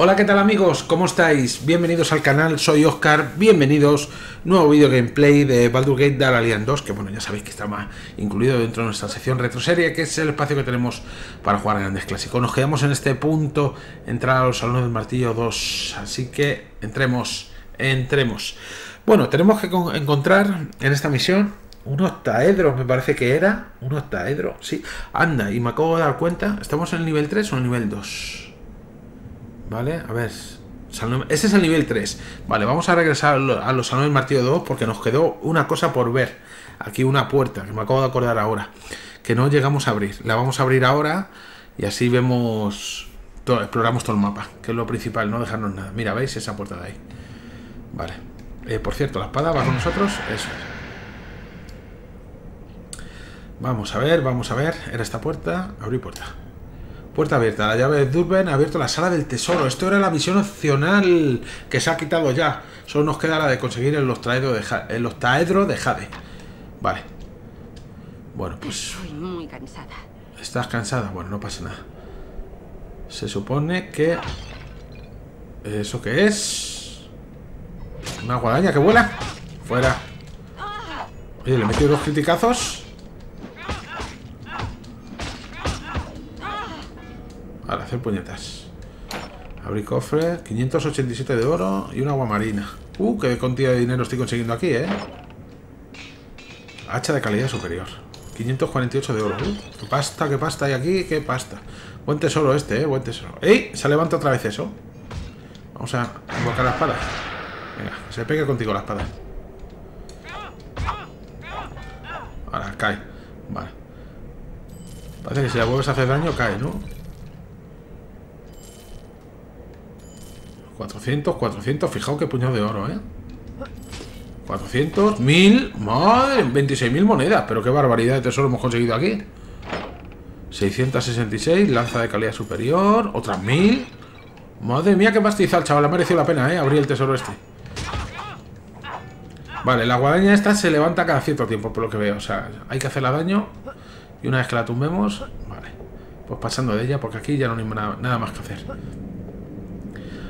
Hola, ¿qué tal amigos? ¿Cómo estáis? Bienvenidos al canal, soy Oscar, bienvenidos. Nuevo vídeo gameplay de Baldur's Gate Dark 2, que bueno, ya sabéis que está más incluido dentro de nuestra sección retroserie, que es el espacio que tenemos para jugar grandes clásicos. Nos quedamos en este punto, entrar a los salones del martillo 2, así que entremos, entremos. Bueno, tenemos que encontrar en esta misión un octaedro, me parece que era, un octaedro, sí. Anda, y me acabo de dar cuenta, ¿estamos en el nivel 3 o en el nivel 2? Vale, a ver. Ese es el nivel 3. Vale, vamos a regresar a los salones martillo 2 porque nos quedó una cosa por ver. Aquí una puerta, que me acabo de acordar ahora. Que no llegamos a abrir. La vamos a abrir ahora y así vemos... Exploramos todo el mapa, que es lo principal, no dejarnos nada. Mira, ¿veis esa puerta de ahí? Vale. Eh, por cierto, la espada va con nosotros. Eso Vamos a ver, vamos a ver. Era esta puerta. Abrir puerta. Puerta abierta. La llave de Durban ha abierto la sala del tesoro. Esto era la misión opcional que se ha quitado ya. Solo nos queda la de conseguir el octaedro de, Jade. De Jade. Vale. Bueno, pues... Estoy muy cansada. ¿Estás cansada? Bueno, no pasa nada. Se supone que... ¿Eso qué es? ¿Una guadaña que vuela? Fuera. Oye, le he metido dos criticazos. Vale, hacer puñetas. Abrir cofre. 587 de oro y una agua marina. Uh, qué cantidad de dinero estoy consiguiendo aquí, ¿eh? Hacha de calidad superior. 548 de oro. Uh, pasta, qué pasta hay aquí, qué pasta. Buen tesoro este, ¿eh? Buen tesoro. ¡Ey! Se levanta otra vez eso. Vamos a invocar la espada. Venga, se pegue contigo la espada. Ahora, cae. Vale. Parece que si la vuelves a hacer daño, cae, ¿no? 400, 400, fijaos qué puñado de oro, ¿eh? 400, 1000, madre, 26.000 monedas, pero qué barbaridad de tesoro hemos conseguido aquí. 666, lanza de calidad superior, otras 1000. Madre mía, qué pastizal, chaval, ha merecido la pena, ¿eh? Abrir el tesoro este. Vale, la guadaña esta se levanta cada cierto tiempo, por lo que veo. O sea, hay que hacerla daño. Y una vez que la tumbemos, vale. Pues pasando de ella, porque aquí ya no hay nada más que hacer.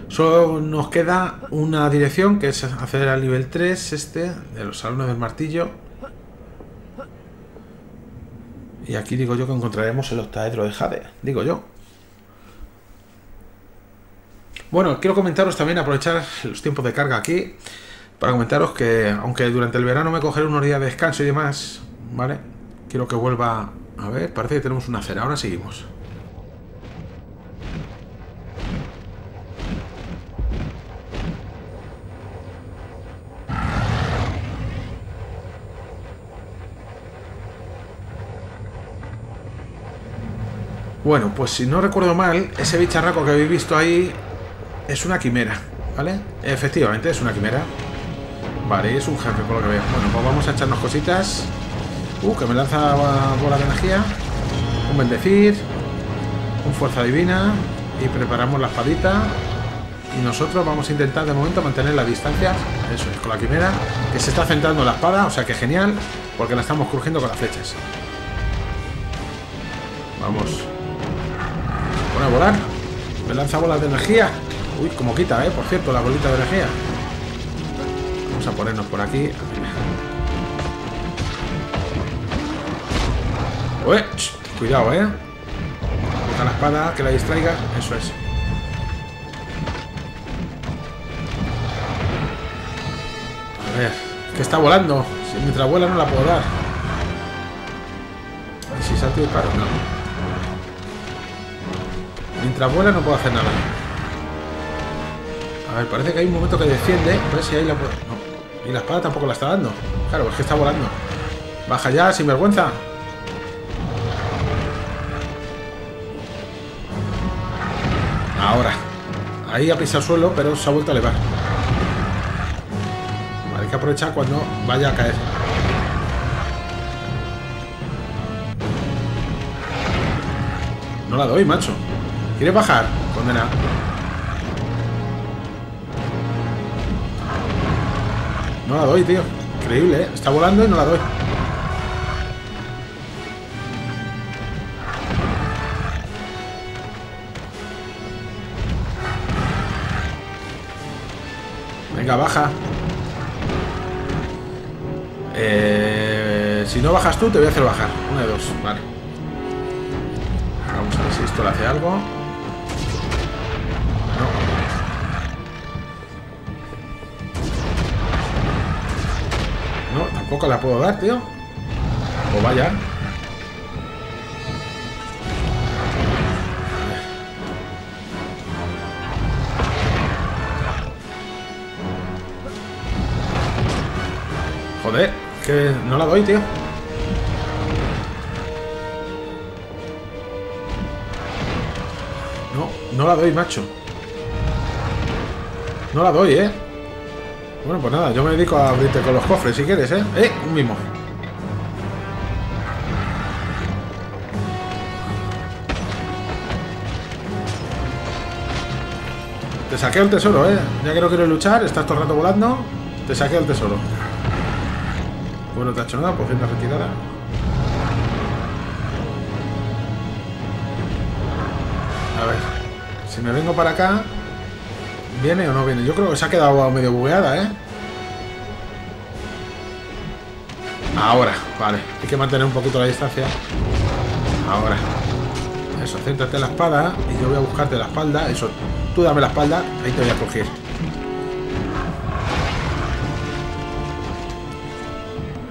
Solo nos queda una dirección que es acceder al nivel 3, este, de los salones del martillo. Y aquí digo yo que encontraremos el octaedro de Jade, digo yo. Bueno, quiero comentaros también, aprovechar los tiempos de carga aquí, para comentaros que, aunque durante el verano me cogeré unos días de descanso y demás, ¿vale? Quiero que vuelva... A ver, parece que tenemos una cera, ahora seguimos. Bueno, pues si no recuerdo mal, ese bicharraco que habéis visto ahí es una quimera, ¿vale? Efectivamente, es una quimera. Vale, es un jefe por lo que veo. Bueno, pues vamos a echarnos cositas. Uh, que me lanza bola de energía. Un bendecir. Un fuerza divina. Y preparamos la espadita. Y nosotros vamos a intentar de momento mantener la distancia. Eso es, con la quimera. Que se está centrando la espada, o sea que genial. Porque la estamos crujiendo con las flechas. Vamos a volar. Me lanza bolas de energía. Uy, como quita, ¿eh? Por cierto, la bolita de energía. Vamos a ponernos por aquí. Uy, cuidado, ¿eh? Busca la espada, que la distraiga. Eso es. A ver, que está volando. Si mientras vuela no la puedo dar. ¿Y si salto y paro? No. Mientras vuela no puedo hacer nada. A ver, parece que hay un momento que desciende. A ver si ahí la puedo... No. Y la espada tampoco la está dando. Claro, es que está volando. Baja ya, sin vergüenza. Ahora. Ahí ha pisado el suelo, pero se ha vuelto a elevar. Vale, hay que aprovechar cuando vaya a caer. No la doy, macho. ¿Quieres bajar? Condena. No la doy, tío. Increíble, ¿eh? Está volando y no la doy. Venga, baja. Eh, si no bajas tú, te voy a hacer bajar. Una de dos, vale. Vamos a ver si esto le hace algo. Tampoco la puedo dar, tío. O vaya. Joder, que no la doy, tío. No, no la doy, macho. No la doy, ¿eh? Bueno, pues nada, yo me dedico a abrirte con los cofres si quieres, ¿eh? ¡Eh! Un mismo. Te saqueo el tesoro, ¿eh? Ya que no quiero luchar, estás todo el rato volando. Te saqueo el tesoro. Bueno, te ha hecho nada, por cierta retirada. A ver, si me vengo para acá, ¿viene o no viene? Yo creo que se ha quedado medio bugueada, ¿eh? Ahora, vale. Hay que mantener un poquito la distancia. Ahora. Eso, céntrate en la espada y yo voy a buscarte la espalda. Eso, tú dame la espalda, ahí te voy a coger.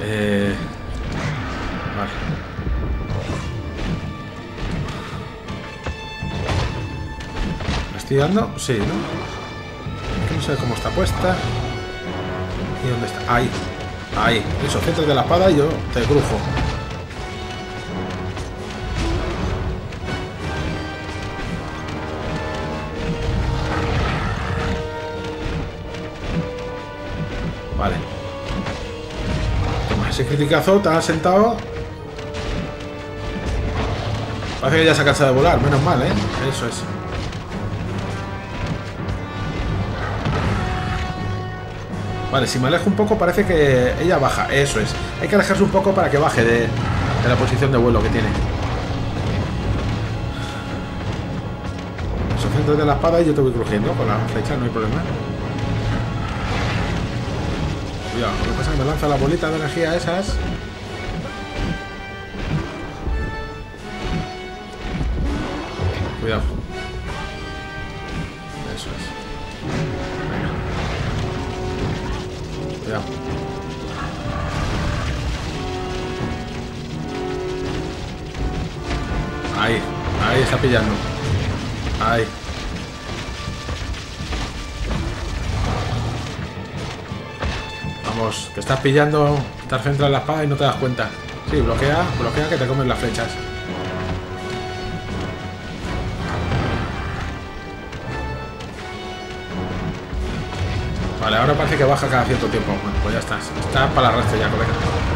Eh... Vale. ¿Me estoy dando? Sí, ¿no? Sé cómo está puesta. ¿Y dónde está? Ahí. Ahí. Eso, de la espada y yo te crujo. Vale. Toma ese criticazo, te has sentado. Parece que ya se ha cansado de volar, menos mal, ¿eh? Eso es. Vale, si me alejo un poco parece que ella baja. Eso es. Hay que alejarse un poco para que baje de, de la posición de vuelo que tiene. Eso, centro de la espada y yo te voy crujiendo con la flecha, no hay problema. Cuidado, lo que pasa es que me lanza la bolita de energía esas. Cuidado. Ahí, ahí está pillando. Ahí. Vamos, que estás pillando, estás centrado en la espada y no te das cuenta. Sí, bloquea, bloquea que te comen las flechas. Vale, ahora parece que baja cada cierto tiempo. Bueno, pues ya estás. Está para la rastre ya, colega.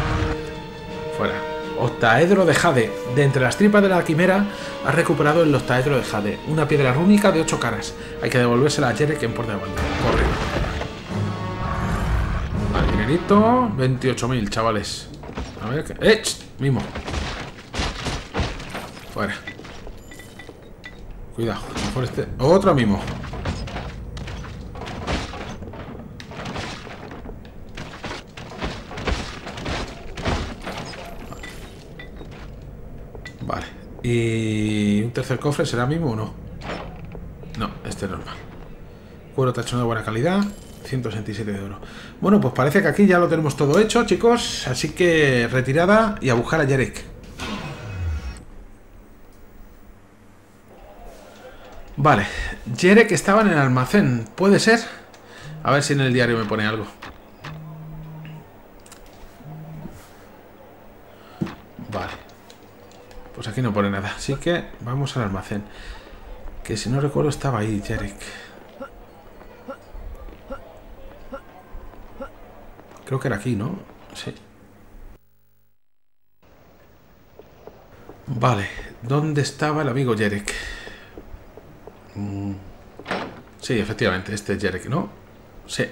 Octaedro de Jade. De entre las tripas de la quimera has recuperado el octaedro de Jade. Una piedra rúnica de ocho caras. Hay que devolvérsela a Jerek en Puerto de Aguanta. Corre. Vale, dinerito. 28.000, chavales. A ver qué. ¡Eh! Mimo. Fuera. Cuidado. Mejor este. Otro mimo. ¿Y un tercer cofre será mismo o no? No, este es normal. Cuero tacho de buena calidad. 167 de oro. Bueno, pues parece que aquí ya lo tenemos todo hecho, chicos. Así que retirada y a buscar a Yarek. Vale. Yarek estaba en el almacén. ¿Puede ser? A ver si en el diario me pone algo. Vale. Pues aquí no pone nada. Así que vamos al almacén. Que si no recuerdo estaba ahí, Jarek. Creo que era aquí, ¿no? Sí. Vale. ¿Dónde estaba el amigo Jarek? Mm. Sí, efectivamente. Este es Jarek, ¿no? Sí.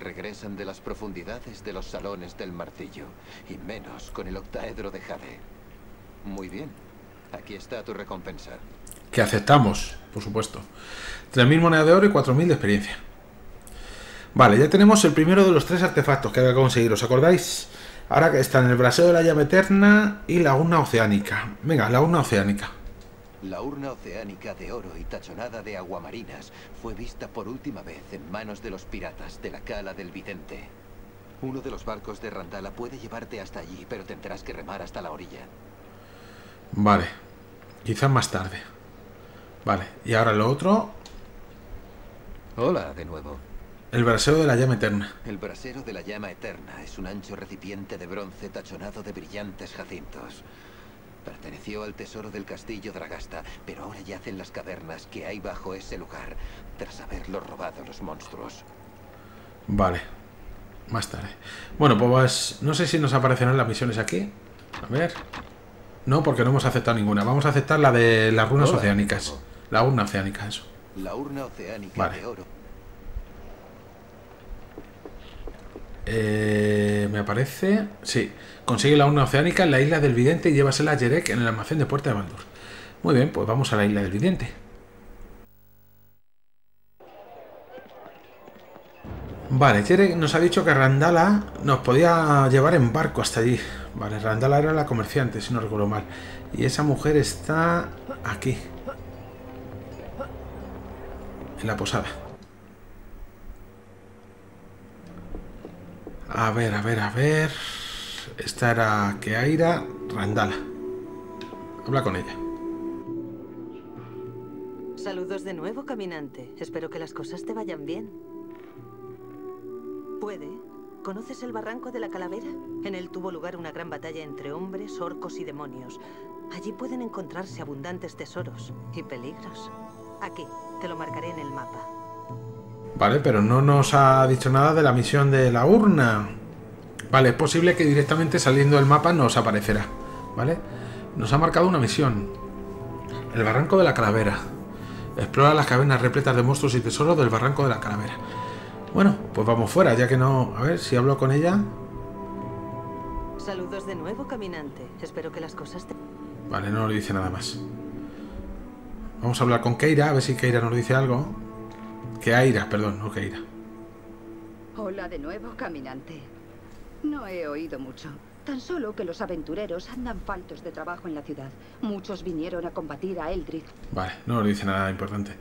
Regresan de las profundidades de los salones del martillo, y menos con el octaedro de Jade. Muy bien, aquí está tu recompensa. Que aceptamos, por supuesto. 3.000 monedas de oro y 4.000 de experiencia. Vale, ya tenemos el primero de los tres artefactos que hay que conseguir, ¿os acordáis? Ahora que están el braseo de la llave eterna y la urna oceánica. Venga, la urna oceánica. La urna oceánica de oro y tachonada de aguamarinas fue vista por última vez en manos de los piratas de la Cala del Vidente. Uno de los barcos de Randala puede llevarte hasta allí, pero tendrás que remar hasta la orilla. Vale, quizás más tarde. Vale, y ahora lo otro, Hola, de nuevo. el braseo de la llama eterna. El brasero de la llama eterna es un ancho recipiente de bronce tachonado de brillantes jacintos. Perteneció al tesoro del castillo Dragasta, pero ahora yace en las cavernas que hay bajo ese lugar, tras haberlo robado los monstruos. Vale, más tarde. Bueno, pues no sé si nos aparecerán las misiones aquí. A ver. No, porque no hemos aceptado ninguna. Vamos a aceptar la de las runas Hola. oceánicas. La urna oceánica, eso. La urna oceánica Vale. de oro. Eh, me aparece. Sí. Consigue la urna oceánica en la isla del vidente y llévasela a Jerek en el almacén de Puerta de Baldur. Muy bien, pues vamos a la isla del vidente. Vale, Jerek nos ha dicho que Randala nos podía llevar en barco hasta allí. Vale, Randala era la comerciante, si no recuerdo mal. Y esa mujer está aquí. En la posada. A ver, a ver, a ver. Esta era Keaira Randala. Habla con ella. Saludos de nuevo, caminante. Espero que las cosas te vayan bien. ¿Puede? ¿Conoces el barranco de la calavera? En él tuvo lugar una gran batalla entre hombres, orcos y demonios. Allí pueden encontrarse abundantes tesoros y peligros. Aquí, te lo marcaré en el mapa. Vale, pero no nos ha dicho nada de la misión de la urna. Vale, es posible que directamente saliendo del mapa nos aparecerá. ¿Vale? Nos ha marcado una misión. El barranco de la calavera. Explora las cavernas repletas de monstruos y tesoros del barranco de la calavera. Bueno, pues vamos fuera, ya que no... A ver si hablo con ella. Saludos de nuevo, caminante. Espero que las cosas te... Vale, no le dice nada más. Vamos a hablar con Keira, a ver si Keira nos dice algo. Keira, perdón, no Keira. Hola de nuevo, caminante. No he oído mucho. Tan solo que los aventureros andan faltos de trabajo en la ciudad. Muchos vinieron a combatir a Eldritch. Vale, no nos dice nada importante.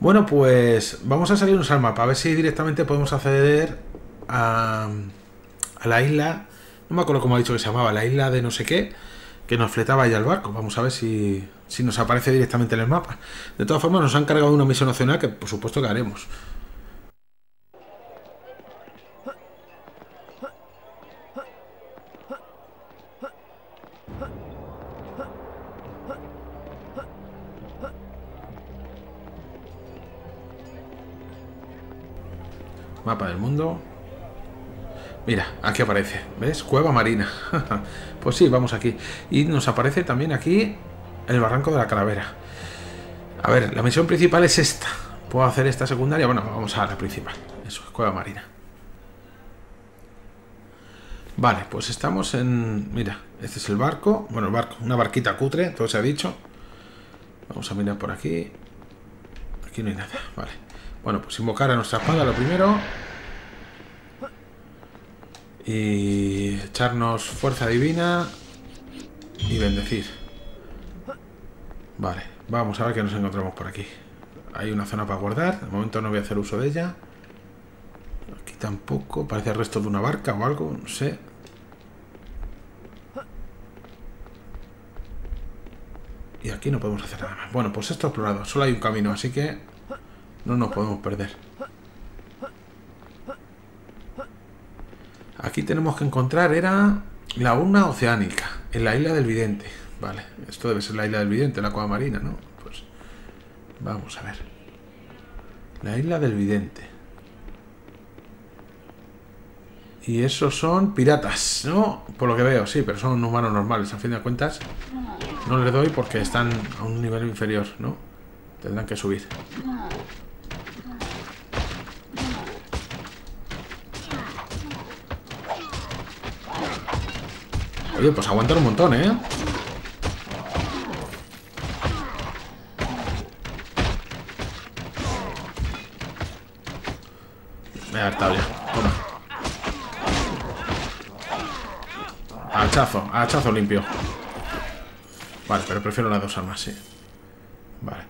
Bueno, pues vamos a salirnos al mapa, a ver si directamente podemos acceder a, a la isla. No me acuerdo cómo ha dicho que se llamaba, la isla de no sé qué, que nos fletaba ya el barco. Vamos a ver si, si nos aparece directamente en el mapa. De todas formas, nos han cargado una misión opcional que por supuesto que haremos. Mapa del mundo. Mira, aquí aparece. ¿Ves? Cueva marina. pues sí, vamos aquí. Y nos aparece también aquí el barranco de la calavera. A ver, la misión principal es esta. ¿Puedo hacer esta secundaria? Bueno, vamos a la principal. Eso, es cueva marina. Vale, pues estamos en... Mira, este es el barco. Bueno, el barco, una barquita cutre, todo se ha dicho. Vamos a mirar por aquí. Aquí no hay nada, vale. Bueno, pues invocar a nuestra espada lo primero. Y echarnos fuerza divina. Y bendecir. Vale, vamos a ver qué nos encontramos por aquí. Hay una zona para guardar. De momento no voy a hacer uso de ella. Aquí tampoco. Parece el resto de una barca o algo. No sé. Y aquí no podemos hacer nada más. Bueno, pues esto explorado. Solo hay un camino, así que no nos podemos perder. Aquí tenemos que encontrar, era la urna oceánica, en la isla del vidente. Vale, esto debe ser la isla del vidente, la cueva marina, ¿no? Pues vamos a ver. La isla del vidente. Y esos son piratas, ¿no? Por lo que veo, sí, pero son humanos normales. A fin de cuentas, no les doy porque están a un nivel inferior, ¿no? Tendrán que subir. Pues aguantan un montón, ¿eh? Hartado ya. Toma. Hachazo, hachazo limpio. Vale, pero prefiero las dos armas, sí. Vale.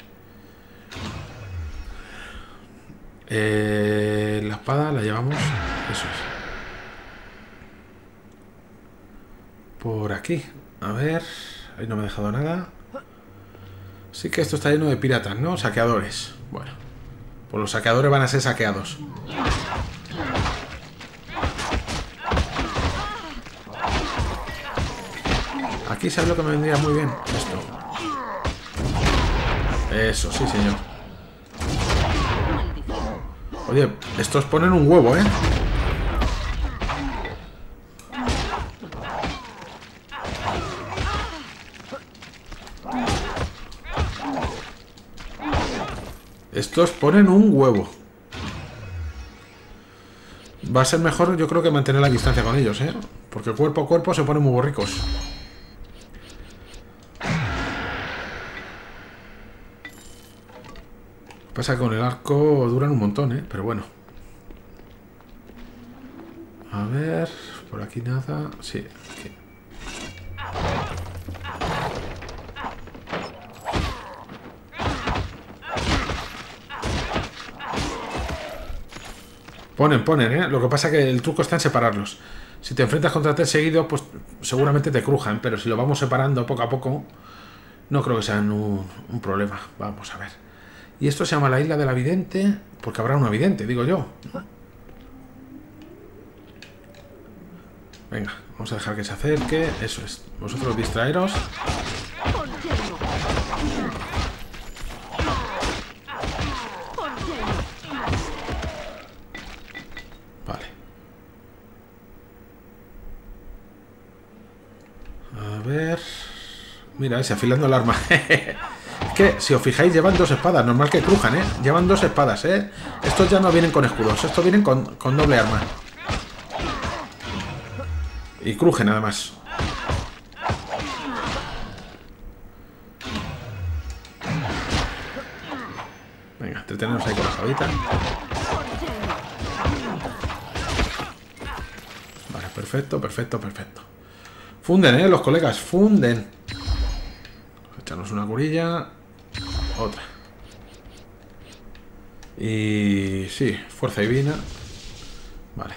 Eh, la espada la llevamos. Eso es. Por aquí. A ver. Ahí no me he dejado nada. Sí que esto está lleno de piratas, ¿no? Saqueadores. Bueno. Pues los saqueadores van a ser saqueados. Aquí sabes lo que me vendría muy bien. Esto. Eso, sí, señor. Oye, estos ponen un huevo, ¿eh? Estos ponen un huevo. Va a ser mejor, yo creo que mantener la distancia con ellos, ¿eh? Porque cuerpo a cuerpo se ponen muy borricos. Pasa que con el arco duran un montón, ¿eh? Pero bueno. A ver, por aquí nada. Sí, Ponen, ponen, ¿eh? Lo que pasa que el truco está en separarlos. Si te enfrentas contra tres seguidos, pues seguramente te crujan, pero si lo vamos separando poco a poco, no creo que sean un, problema. Vamos a ver. Y esto se llama la isla de la porque habrá una vidente, digo yo. Venga, vamos a dejar que se acerque. Eso es. Vosotros distraeros. Vale. A ver... Mira, ese afilando el arma. Es que, si os fijáis, llevan dos espadas. Normal que crujan, ¿eh? Llevan dos espadas, ¿eh? Estos ya no vienen con escudos. Estos vienen con, con doble arma. Y crujen, además. Venga, entretenernos ahí con la jabita. Vale, perfecto, perfecto, perfecto. Funden, ¿eh? Los colegas, funden. Echarnos una curilla. Otra. Y... Sí, fuerza divina. Vale.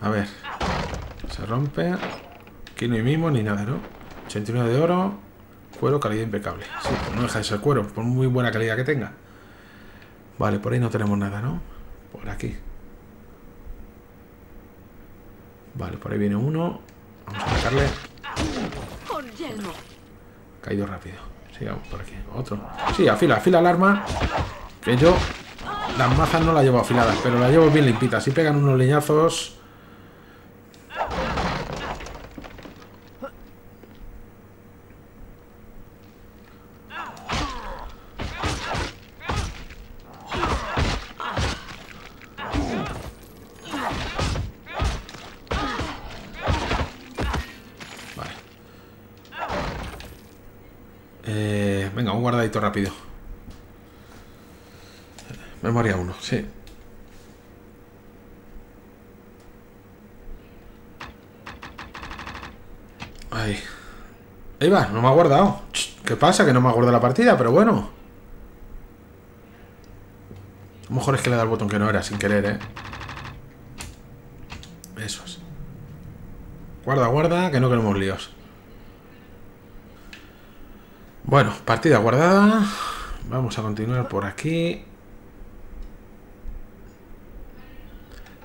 A ver. Se rompe. Aquí no hay mimo ni nada, ¿no? 89 de oro. Cuero, calidad impecable. Sí, pues no deja de ser cuero, por muy buena calidad que tenga. Vale, por ahí no tenemos nada, ¿no? Por aquí. Vale, por ahí viene uno. Vamos a Caído rápido. Sigamos por aquí. Otro. Sí, afila, afila el arma. Que yo las mazas no las llevo afiladas, pero las llevo bien limpitas. Si pegan unos leñazos... Vale. Eh, venga, un guardadito rápido. Memoria 1, sí. Ahí. Ahí va, no me ha guardado. ¿Qué pasa? Que no me ha guardado la partida, pero bueno. A lo mejor es que le da el botón que no era, sin querer, ¿eh? Eso es. Guarda, guarda, que no queremos líos. Bueno, partida guardada. Vamos a continuar por aquí.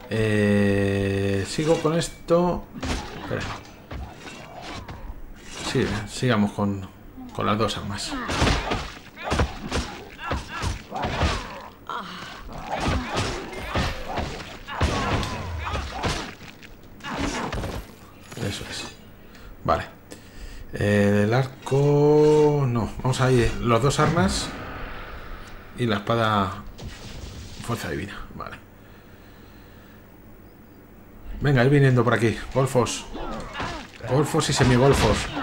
Eh, sigo con esto. Espera. Sí, sigamos con, con las dos armas. Eso es. Vale. Eh, el arco... No, vamos a ir los dos armas y la espada fuerza divina. Vale. Venga, ir viniendo por aquí. Golfos. Golfos y semigolfos.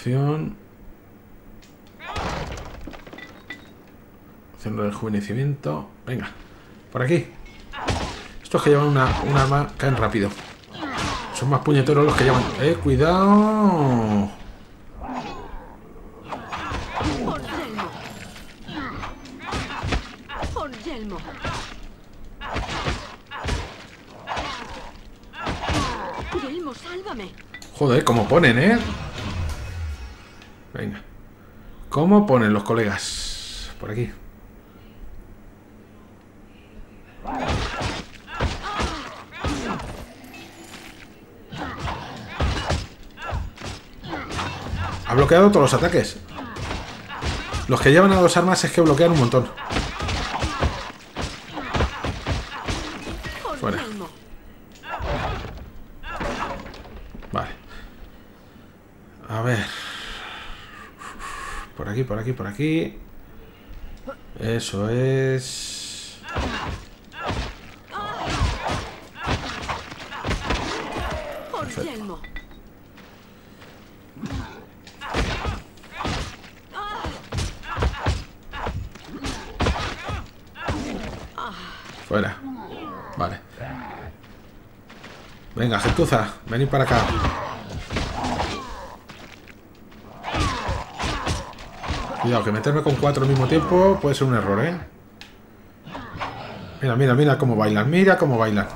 Opción. Opción de rejuvenecimiento. Venga, por aquí. Estos que llevan una, un arma caen rápido. Son más puñeteros los que llevan. ¡Eh, cuidado! Joder, cómo ponen, ¿eh? ¿Cómo ponen los colegas? Por aquí. Ha bloqueado todos los ataques. Los que llevan a dos armas es que bloquean un montón. ¡Por Fuera. Vale. A ver. Por aquí, por aquí, por aquí. Eso es... Fuera. Vale. Venga, gentuza, venid para acá. Cuidado, que meterme con cuatro al mismo tiempo puede ser un error, ¿eh? Mira, mira, mira cómo bailan, mira cómo bailan.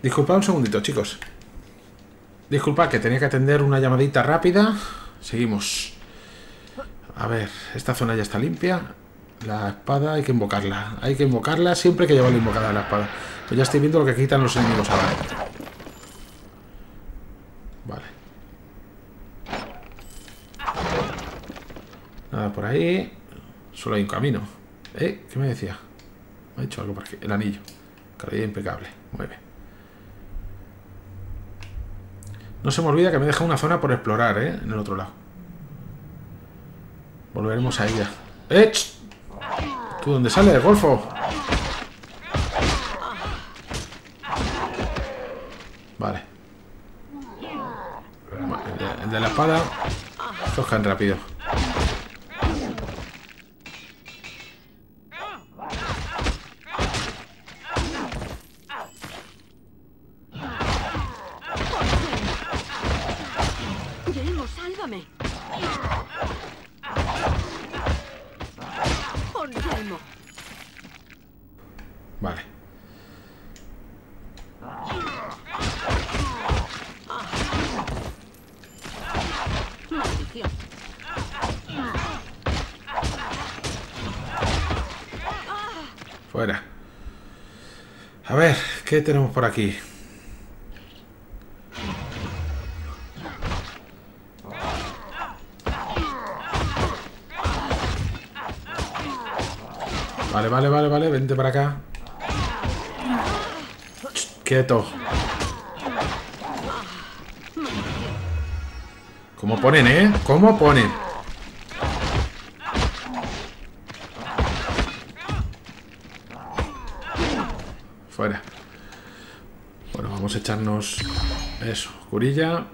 Disculpad un segundito, chicos. Disculpad que tenía que atender una llamadita rápida. Seguimos. A ver, esta zona ya está limpia. La espada hay que invocarla. Hay que invocarla siempre que lleva la invocada la espada. Pues ya estoy viendo lo que quitan los enemigos ahora. Vale. Nada por ahí. Solo hay un camino. ¿Eh? ¿Qué me decía? Me ha dicho algo por aquí. El anillo. Calidad impecable. Muy bien. No se me olvida que me deja una zona por explorar, ¿eh? En el otro lado. Volveremos a ella. ¡Eh! ¿Tú dónde sales, Golfo? Vale. El de- la espada. Caen rápido. Vale. Fuera. A ver, ¿qué tenemos por aquí? Vale, vale, vale, vale, vente para acá. Quieto. ¿Cómo ponen, eh? ¿Cómo ponen? Fuera. Bueno, vamos a echarnos eso, curilla.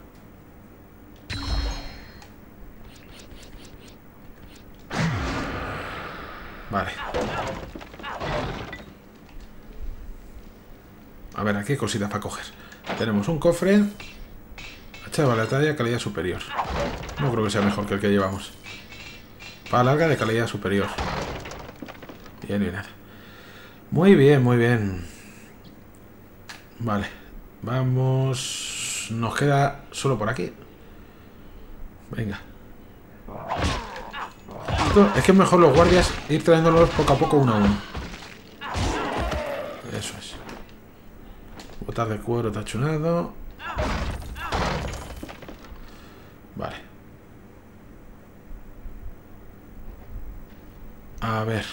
Vale. A ver, aquí hay cositas para coger. Tenemos un cofre. Hacha de batalla calidad superior. No creo que sea mejor que el que llevamos. Para larga de calidad superior. Bien, bien. Muy bien, muy bien. Vale. Vamos. Nos queda solo por aquí. Venga. Es que es mejor los guardias ir trayéndolos poco a poco uno a uno. Eso es. Botas de cuero tachunado. Vale. A ver.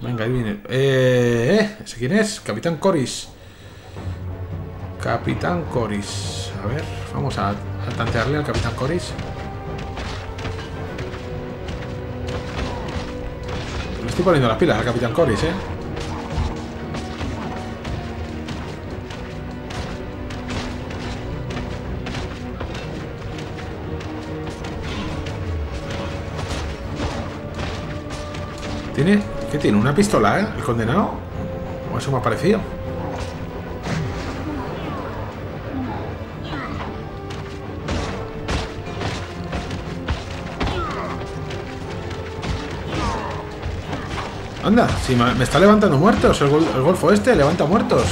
Venga, ahí viene. Eh, eh, ¿Ese quién es? Capitán Coris. Capitán Coris. A ver, vamos a, a tantearle al Capitán Coris. Le estoy poniendo las pilas al Capitán Coris, ¿eh? ¿Tiene? ¿Qué tiene? ¿Una pistola, eh? ¿El condenado? ¿O eso me ha parecido? Anda, si me está levantando muertos. El golfo este levanta muertos.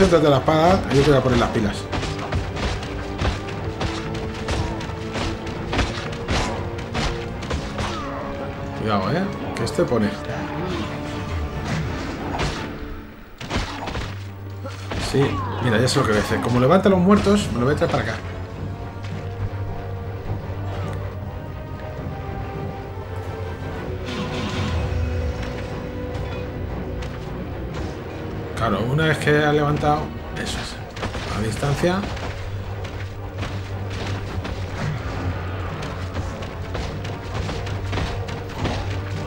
Tú céntrate en la espada yo te voy a poner las pilas. Cuidado, eh. Que este pone. Sí, mira, ya sé lo que voy a hacer. Como levanta los muertos, me lo voy a traer para acá. Ha levantado, eso es. A distancia.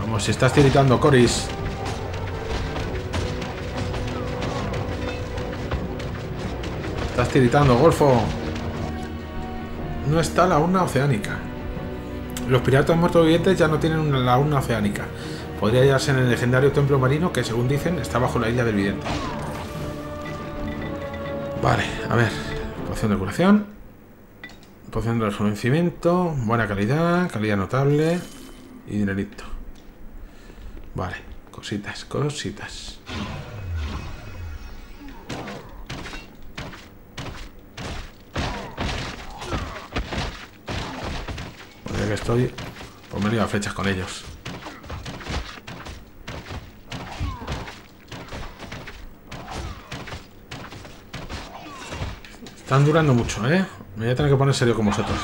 Vamos, si estás tiritando, Coris. Estás tiritando, Golfo. No está la urna oceánica. Los piratas muertos vivientes ya no tienen la urna oceánica. Podría hallarse en el legendario templo marino que, según dicen, está bajo la isla del vidente. Vale, a ver. Poción de curación. Poción de rejuvenecimiento. Buena calidad, calidad notable. Y dinerito. Vale, cositas, cositas. Pues que estoy, pues me a flechas con ellos. Están durando mucho, ¿eh? Me voy a tener que poner serio con vosotros.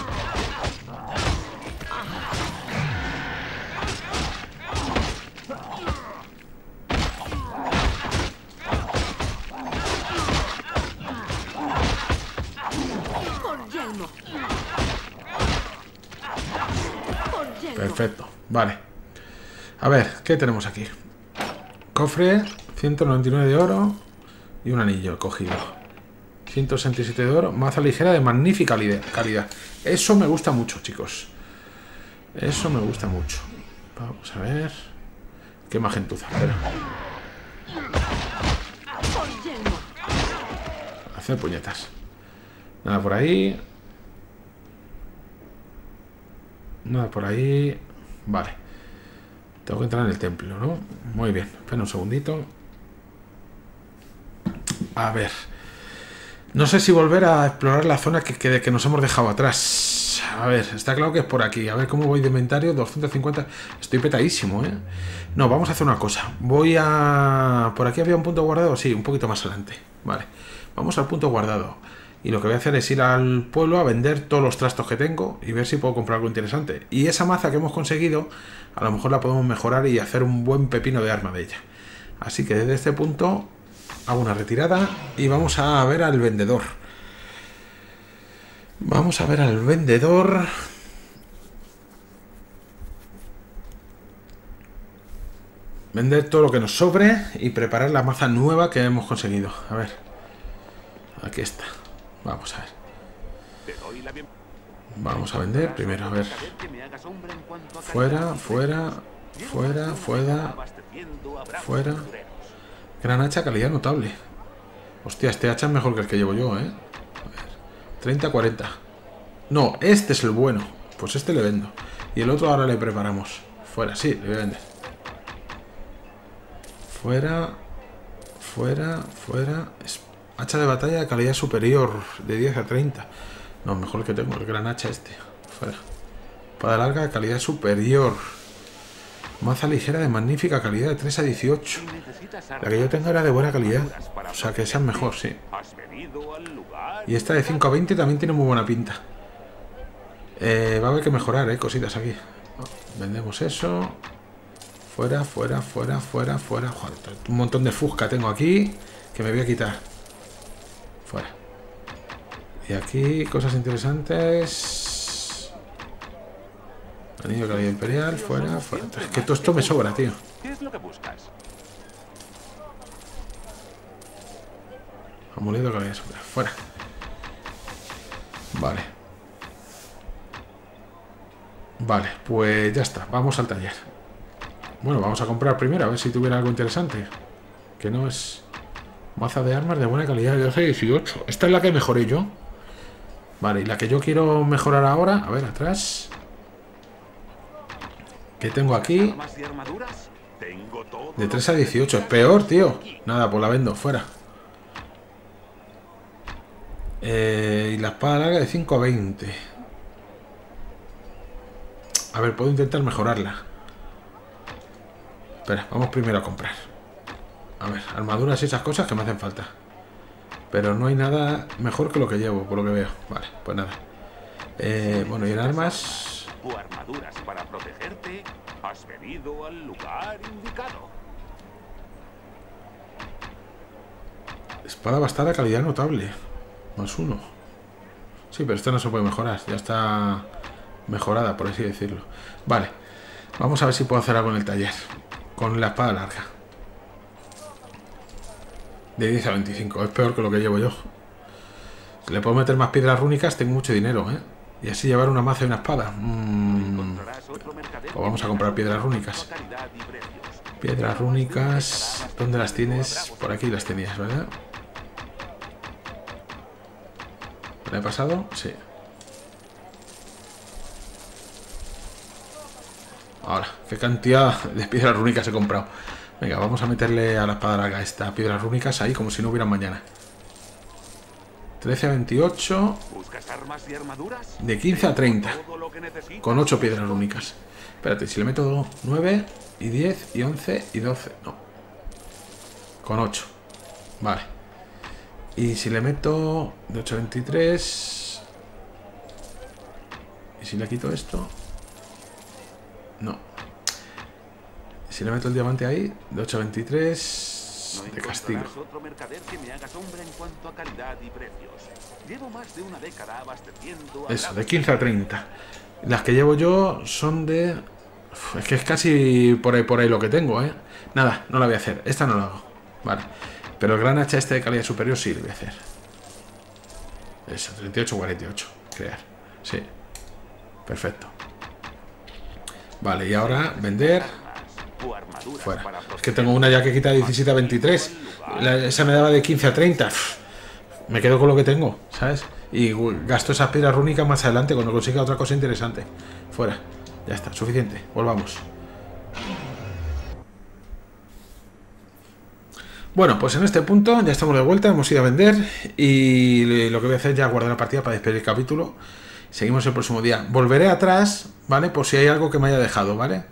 Perfecto, vale. A ver, ¿qué tenemos aquí? Cofre, 199 de oro y un anillo cogido. 167 de oro, maza ligera de magnífica calidad. Eso me gusta mucho, chicos. Eso me gusta mucho. Vamos a ver. Qué magentuza. Hacer puñetas. Nada por ahí. Nada por ahí. Vale. Tengo que entrar en el templo, ¿no? Muy bien. Espera un segundito. A ver. No sé si volver a explorar la zona que, que, nos hemos dejado atrás. A ver, está claro que es por aquí. A ver cómo voy de inventario. 250. Estoy petadísimo, ¿eh? No, vamos a hacer una cosa. Voy a... ¿Por aquí había un punto guardado? Sí, un poquito más adelante. Vale. Vamos al punto guardado. Y lo que voy a hacer es ir al pueblo a vender todos los trastos que tengo y ver si puedo comprar algo interesante. Y esa maza que hemos conseguido, a lo mejor la podemos mejorar y hacer un buen pepino de arma de ella. Así que desde este punto hago una retirada y vamos a ver al vendedor. Vamos a ver al vendedor. Vender todo lo que nos sobre y preparar la maza nueva que hemos conseguido. A ver. Aquí está. Vamos a ver. Vamos a vender primero, a ver. Fuera, fuera, fuera, fuera, fuera. Gran hacha, calidad notable. Hostia, este hacha es mejor que el que llevo yo, ¿eh? A ver. 30-40. No, este es el bueno. Pues este le vendo. Y el otro ahora le preparamos. Fuera, sí, le voy a vender. Fuera, fuera, fuera. Hacha de batalla de calidad superior, de 10 a 30. No, mejor que tengo, el gran hacha este. Fuera. Para larga calidad superior. Maza ligera de magnífica calidad de 3 a 18. La que yo tengo era de buena calidad. O sea, que sean mejor, sí. Y esta de 5 a 20 también tiene muy buena pinta. Eh, va a haber que mejorar, eh, cositas aquí. Vendemos eso. Fuera, fuera, fuera, fuera, fuera. Joder, un montón de fusca tengo aquí que me voy a quitar. Fuera. Y aquí cosas interesantes. Anillo de calidad imperial, fuera, fuera. Es que todo esto me sobra, tío. ¿Qué es lo que buscas? Amuleto de calidad superior. Fuera. Vale. Vale, pues ya está. Vamos al taller. Bueno, vamos a comprar primero, a ver si tuviera algo interesante. Que no es... Maza de armas de buena calidad de 12 18. Esta es la que mejoré yo. Vale, y la que yo quiero mejorar ahora... A ver, atrás... ¿Qué tengo aquí? De 3 a 18. Es peor, tío. Nada, pues la vendo. Fuera. Eh, y la espada larga de 5 a 20. A ver, puedo intentar mejorarla. Espera, vamos primero a comprar. A ver, armaduras y esas cosas que me hacen falta. Pero no hay nada mejor que lo que llevo, por lo que veo. Vale, pues nada. Eh, bueno, y en armas... O armaduras para protegerte. Has venido al lugar indicado. Espada bastada, calidad notable. Más uno. Sí, pero esto no se puede mejorar. Ya está mejorada, por así decirlo. Vale. Vamos a ver si puedo hacer algo en el taller. Con la espada larga. De 10 a 25. Es peor que lo que llevo yo. Le puedo meter más piedras rúnicas, tengo mucho dinero, ¿eh? Y así llevar una maza y una espada. Mm, mercader Pues vamos a comprar piedras rúnicas. Piedras rúnicas. ¿Dónde las tienes? Por aquí las tenías, ¿verdad? ¿Me la he pasado? Sí. Ahora, qué cantidad de piedras rúnicas he comprado. Venga, vamos a meterle a la espada larga esta piedras rúnicas ahí como si no hubiera mañana. 13 a 28, ¿Buscas armas y armaduras? de 15 a 30. Todo lo que necesitas. Con 8 piedras rúnicas. Espérate, si le meto 9 y 10 y 11 y 12. No. Con 8. Vale. Y si le meto de 8 a 23. Y si le quito esto. No. Si le meto el diamante ahí, de 8 a 23. No De castigo. otro mercader que me haga sombra en cuanto a calidad y precios. Llevo más de una década abasteciendo a Eso, de grandes 15 a 30. Las que llevo yo son de... Uf, Es que es casi por ahí, por ahí lo que tengo, ¿eh? Nada, no la voy a hacer. Esta no la hago. Vale. Pero el gran hacha este de calidad superior sí lo voy a hacer. Eso, 38-48. Crear. Sí. Perfecto. Vale, y ahora vender... Fuera. Es que tengo una ya que quita de 17 a 23. La- esa me daba de 15 a 30. Uf, Me quedo con lo que tengo, ¿sabes? Y gasto esas piedras rúnicas más adelante cuando consiga otra cosa interesante. Fuera. Ya está, suficiente. Volvamos. Bueno, pues en este punto ya estamos de vuelta, hemos ido a vender y lo que voy a hacer es ya guardar la partida para despedir el capítulo. Seguimos el próximo día. Volveré atrás, ¿vale? Por si hay algo que me haya dejado, ¿vale?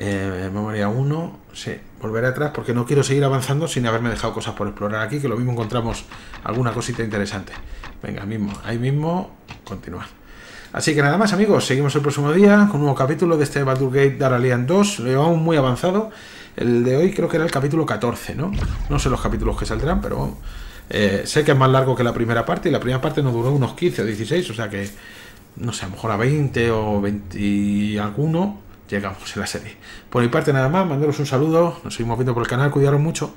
Eh, memoria 1, sí, volveré atrás porque no quiero seguir avanzando sin haberme dejado cosas por explorar aquí, que lo mismo encontramos alguna cosita interesante. Venga, mismo, ahí mismo, continuar. Así que nada más amigos, seguimos el próximo día con un nuevo capítulo de este Baldur's Gate Daralian 2, lo llevamos muy avanzado. El de hoy creo que era el capítulo 14, ¿no? No sé los capítulos que saldrán, pero. Eh, sé que es más largo que la primera parte y la primera parte nos duró unos 15 o 16, o sea que no sé, a lo mejor a 20 o 20 y alguno llegamos en la serie. Por mi parte nada más, mandaros un saludo, nos seguimos viendo por el canal, cuidaros mucho.